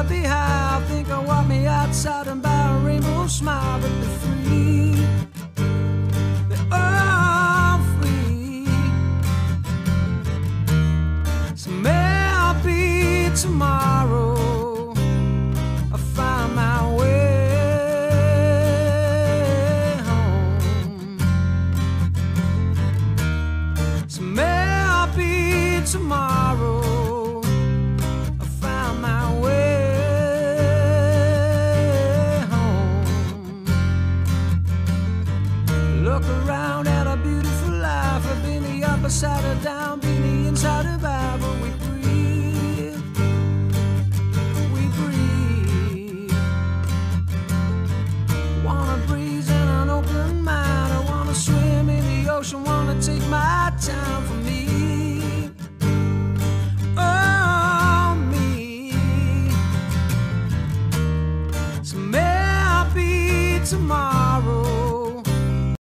I'd be high. I think I'll walk me outside and buy a rainbow smile, but be free. Be all free. So maybe tomorrow I'll find my way home. So maybe tomorrow Look around at our beautiful life. I've been the upside or down, been the inside of out, but we breathe. We breathe. Wanna breathe in an open mind. I want to swim in the ocean, want to take my time for me. Oh, me. So may I be tomorrow